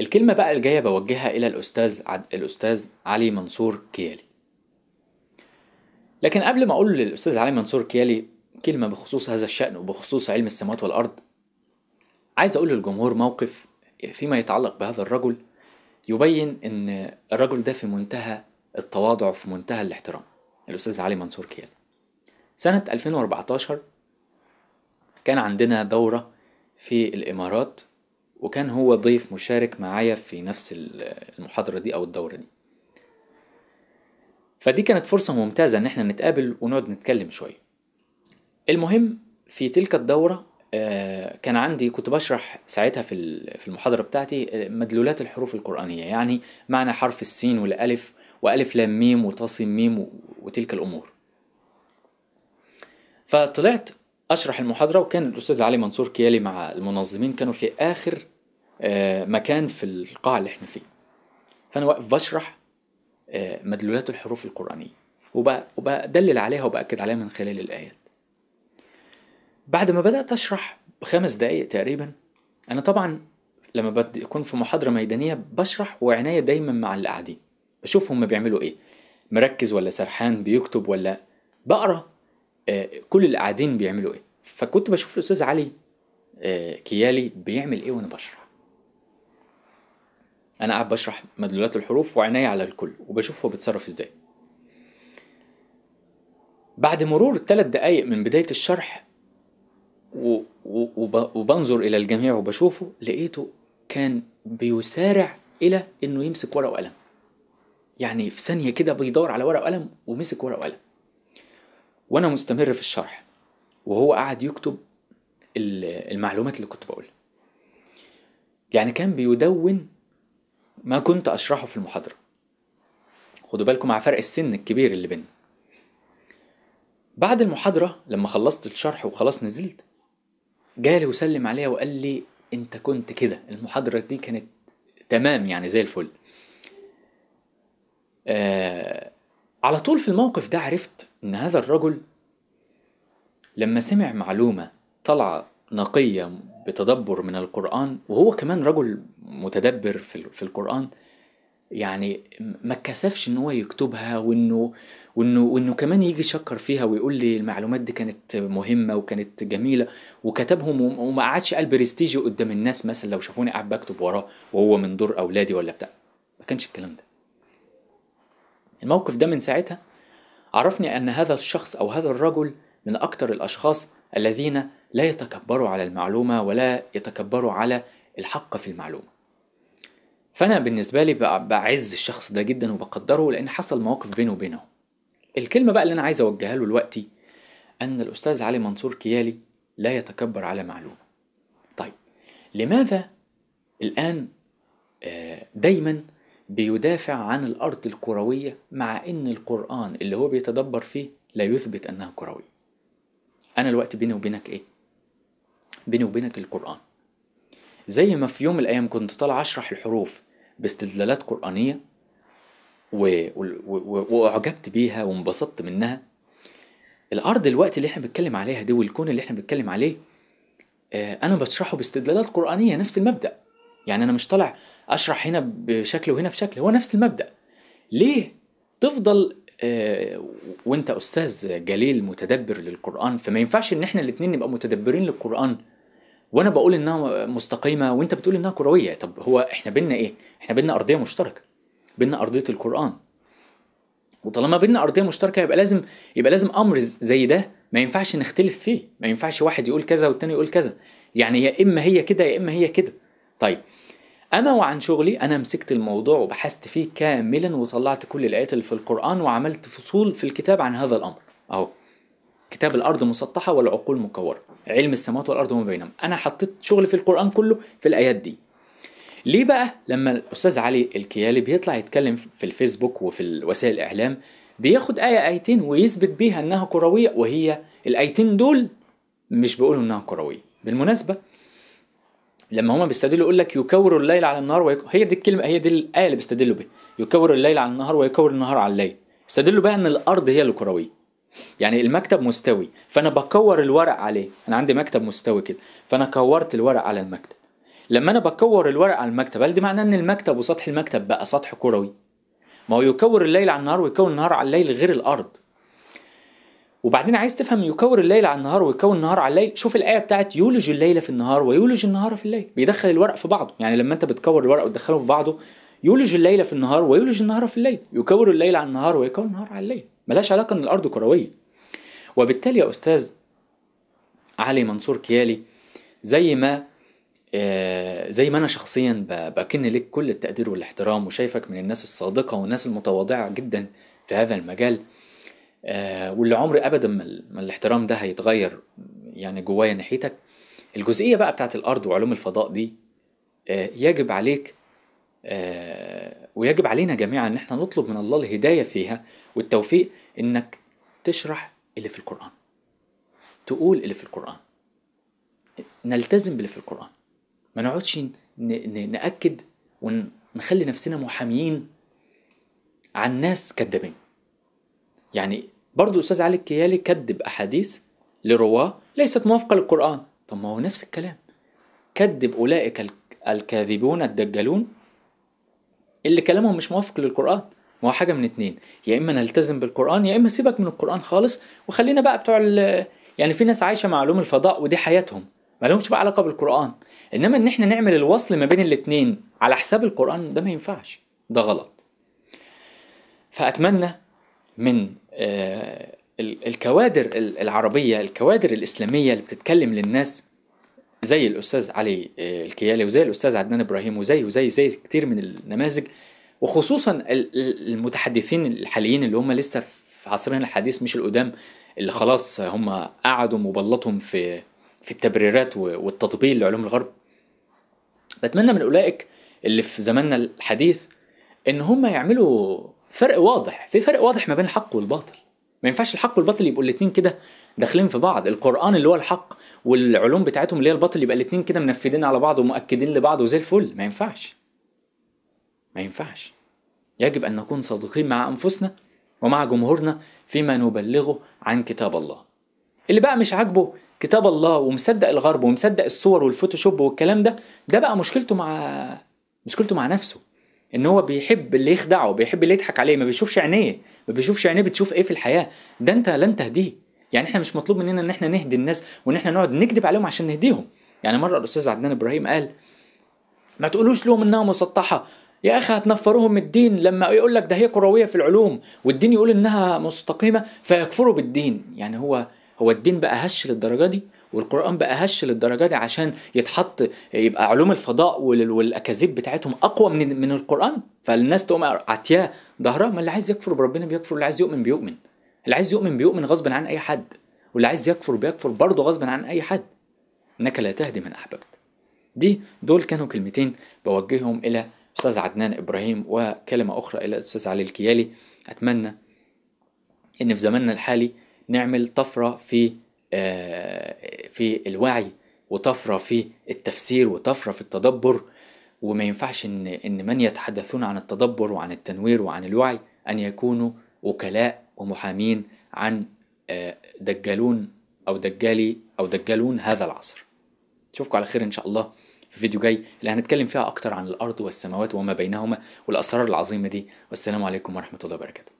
الكلمة بقى الجاية بوجهها إلى الأستاذ عد... الأستاذ علي منصور كيالي. لكن قبل ما أقول للأستاذ علي منصور كيالي كلمة بخصوص هذا الشأن وبخصوص علم السماوات والأرض عايز أقول للجمهور موقف فيما يتعلق بهذا الرجل يبين أن الرجل ده في منتهى التواضع في منتهى الاحترام الأستاذ علي منصور كيالي. سنة 2014 كان عندنا دورة في الإمارات وكان هو ضيف مشارك معايا في نفس المحاضرة دي أو الدورة دي. فدي كانت فرصة ممتازة إن إحنا نتقابل ونقعد نتكلم شوية. المهم في تلك الدورة آه، كان عندي كنت بشرح ساعتها في ال- في المحاضرة بتاعتي آه، مدلولات الحروف القرآنية يعني معنى حرف السين والألف وألف لام ميم وطاسم ميم وتلك الأمور. فطلعت أشرح المحاضرة وكان الأستاذ علي منصور كيالي مع المنظمين كانوا في آخر آه، مكان في القاعة اللي إحنا فيه. فأنا واقف بشرح آه، مدلولات الحروف القرآنية. وب- وبدلل عليها وبأكد عليها من خلال الآيات. بعد ما بدأت أشرح بخمس دقايق تقريبا أنا طبعا لما بدي أكون في محاضرة ميدانية بشرح وعناية دايما مع اللي قاعدين. بشوف هم بيعملوا إيه. مركز ولا سرحان بيكتب ولا بقرأ كل اللي قاعدين بيعملوا إيه؟ فكنت بشوف الأستاذ علي آه، كيالي بيعمل إيه وأنا بشرح؟ أنا قاعد بشرح مدلولات الحروف وعناية على الكل وبشوف هو بيتصرف إزاي. بعد مرور ثلاث دقايق من بداية الشرح. وبنظر إلى الجميع وبشوفه لقيته كان بيسارع إلى إنه يمسك ورقة وقلم. يعني في ثانية كده بيدور على ورقة وقلم ومسك ورقة وقلم. وأنا مستمر في الشرح وهو قاعد يكتب ال- المعلومات اللي كنت بقولها. يعني كان بيدون ما كنت أشرحه في المحاضرة. خدوا بالكم مع فرق السن الكبير اللي بيننا. بعد المحاضرة لما خلصت الشرح وخلاص نزلت جالي وسلم عليا وقال لي أنت كنت كده المحاضرة دي كانت تمام يعني زي الفل. آه على طول في الموقف ده عرفت إن هذا الرجل لما سمع معلومة طالعة نقية بتدبر من القرآن وهو كمان رجل متدبر في ال- في القرآن يعني ما اتكسفش إن هو يكتبها وانه وانه وإنه كمان يجي يشكر فيها ويقول لي المعلومات دي كانت مهمة وكانت جميلة وكتبهم وم- وما قعدش قال برستيجي قدام الناس مثلا لو شافوني قاعد بكتب وراه وهو من دور أولادي ولا بتاع. ما كانش الكلام ده. الموقف ده من ساعتها عرفني أن هذا الشخص أو هذا الرجل من أكتر الأشخاص الذين لا يتكبروا على المعلومة ولا يتكبروا على الحق في المعلومة. فأنا بالنسبة لي بع- بعز الشخص ده جدا وبقدره لأن حصل مواقف بينه وبينه. الكلمة بقى اللي أنا عايز أوجهها له دلوقتي أن الأستاذ علي منصور كيالي لا يتكبر على معلومة. طيب لماذا الآن آه، دايما بيدافع عن الأرض الكروية مع إن القرآن اللي هو بيتدبر فيه لا يثبت أنها كروية. أنا الوقت بيني وبينك إيه؟ بيني وبينك القرآن. زي ما في يوم من الأيام كنت طالع أشرح الحروف باستدلالات قرآنية و... و... و... وأعجبت بيها وانبسطت منها. الأرض الوقت اللي إحنا بنتكلم عليها دي والكون اللي إحنا بنتكلم عليه آه، أنا بشرحه باستدلالات قرآنية نفس المبدأ. يعني أنا مش طالع أشرح هنا بشكل وهنا بشكل هو نفس المبدأ. ليه تفضل آه، وأنت أستاذ جليل متدبر للقرآن فما ينفعش إن إحنا الاتنين نبقى متدبرين للقرآن؟ وأنا بقول إنها مستقيمة وأنت بتقول إنها كروية. طب هو إحنا بينا إيه؟ إحنا بينا أرضية مشتركة بينا أرضية القرآن. وطالما بينا أرضية مشتركة يبقى لازم يبقى لازم أمر زي ده ما ينفعش نختلف فيه. ما ينفعش واحد يقول كذا والتاني يقول كذا. يعني يا إما هي كده يا إما هي كده. طيب أما وعن شغلي أنا مسكت الموضوع وبحثت فيه كاملا وطلعت كل الآيات اللي في القرآن وعملت فصول في الكتاب عن هذا الأمر. أهو كتاب الأرض مسطحه والعقول مكوره علم السماوات والأرض وما بينهم. أنا حطيت شغل في القرآن كله في الآيات دي. ليه بقى؟ لما الأستاذ علي الكيالي بيطلع يتكلم في الفيسبوك وفي وسائل الإعلام بياخد آية آيتين ويثبت بيها إنها كروية وهي الآيتين دول مش بيقولوا إنها كروية. بالمناسبة لما هما بيستدلوا يقول لك يكور الليل على النهار ويك... هي دي الكلمة هي دي الآية اللي بيستدلوا بيها. يكور الليل على النهار ويكور النهار على الليل. استدلوا بقى إن الأرض هي الكروية. يعني المكتب مستوي. فأنا بكور الورق عليه. أنا عندي مكتب مستوي كده. فأنا كورت الورق على المكتب. لما أنا بكور الورق على المكتب هل دي معناه إن المكتب وسطح المكتب بقى سطح كروي؟ ما هو يكور الليل على النهار ويكور النهار على الليل غير الأرض. وبعدين عايز تفهم يكور الليل على النهار ويكور النهار على الليل. شوف الآية بتاعت يولج الليل في النهار ويولج النهار في الليل. بيدخل الورق في بعضه. يعني لما انت بتكور الورق وتدخله في بعضه يولج الليل في النهار ويولج النهار في الليل. يكور الليل على النهار ويكون النهار على الليل. ملهاش علاقة إن الأرض كروية. وبالتالي يا أستاذ علي منصور كيالي زي ما آه، زي ما أنا شخصيا بكن لك كل التقدير والاحترام وشايفك من الناس الصادقة والناس المتواضعة جدا في هذا المجال. واللي عمري ابدا ما الاحترام ده هيتغير يعني جوايا ناحيتك. الجزئية بقى بتاعت الأرض وعلوم الفضاء دي آه، يجب عليك ويجب علينا جميعا إن إحنا نطلب من الله الهداية فيها والتوفيق إنك تشرح اللي في القرآن تقول اللي في القرآن نلتزم باللي في القرآن. ما نقعدش نأكد ونخلي نفسنا محاميين عن ناس كذابين. يعني برضو الاستاذ علي الكيالي كذب أحاديث لرواة ليست موافقة للقرآن. طب ما هو نفس الكلام. كذب أولئك الكاذبون الدجالون اللي كلامهم مش موافق للقرآن. ما هو حاجة من اتنين. يا إما نلتزم بالقرآن يا إما سيبك من القرآن خالص وخلينا بقى بتوع يعني في ناس عايشة مع علوم الفضاء ودي حياتهم. ما لهمش بقى علاقة بالقرآن. إنما إن إحنا نعمل الوصل ما بين الاتنين على حساب القرآن ده ما ينفعش. ده غلط. فأتمنى من الكوادر العربية الكوادر الإسلامية اللي بتتكلم للناس زي الأستاذ علي آه، الكيالي وزي الأستاذ عدنان إبراهيم وزي وزي زي كتير من النماذج وخصوصا المتحدثين الحاليين اللي هم لسه في عصرنا الحديث مش القدام اللي خلاص هم قعدوا مبلطهم في في التبريرات والتطبيل لعلوم الغرب. بتمنى من أولئك اللي في زماننا الحديث إن هم يعملوا فرق واضح في فرق واضح ما بين الحق والباطل. ما ينفعش الحق والباطل يبقوا الاثنين كده داخلين في بعض. القرآن اللي هو الحق والعلوم بتاعتهم اللي هي الباطل يبقى الاثنين كده منفذين على بعض ومؤكدين لبعض وزي الفل. ما ينفعش. ما ينفعش. يجب أن نكون صادقين مع أنفسنا ومع جمهورنا فيما نبلغه عن كتاب الله. اللي بقى مش عاجبه كتاب الله ومصدق الغرب ومصدق الصور والفوتوشوب والكلام ده ده بقى مشكلته مع مشكلته مع نفسه. إن هو بيحب اللي يخدعه بيحب اللي يضحك عليه ما بيشوفش عينيه ما بيشوفش عينيه بتشوف إيه في الحياة؟ ده أنت لن تهديه. يعني إحنا مش مطلوب مننا إن إحنا نهدي الناس وإن إحنا نقعد نكذب عليهم عشان نهديهم. يعني مرة الأستاذ عدنان إبراهيم قال ما تقولوش لهم إنها مسطحة. يا أخي هتنفروهم من الدين. لما يقول لك ده هي كروية في العلوم والدين يقول إنها مستقيمة فيكفروا بالدين. يعني هو هو الدين بقى هش للدرجة دي؟ والقرآن بقى هش للدرجة دي عشان يتحط يبقى علوم الفضاء والأكاذيب بتاعتهم أقوى من من القرآن. فالناس تقوم عتياه ظهرها ما اللي عايز يكفر بربنا بيكفر واللي عايز يؤمن بيؤمن. اللي عايز يؤمن بيؤمن غصبا عن أي حد واللي عايز يكفر بيكفر برضه غصبا عن أي حد. إنك لا تهدي من أحببت. دي دول كانوا كلمتين بوجههم إلى أستاذ عدنان إبراهيم وكلمة أخرى إلى الاستاذ علي الكيالي. أتمنى إن في زماننا الحالي نعمل طفرة في آه، في الوعي وطفرة في التفسير وطفرة في التدبر. وما ينفعش إن إن من يتحدثون عن التدبر وعن التنوير وعن الوعي أن يكونوا وكلاء ومحامين عن آه، دجالون أو دجالي أو دجالون هذا العصر. اشوفكم على خير إن شاء الله في فيديو جاي اللي هنتكلم فيها أكتر عن الأرض والسماوات وما بينهما والأسرار العظيمة دي. والسلام عليكم ورحمة الله وبركاته.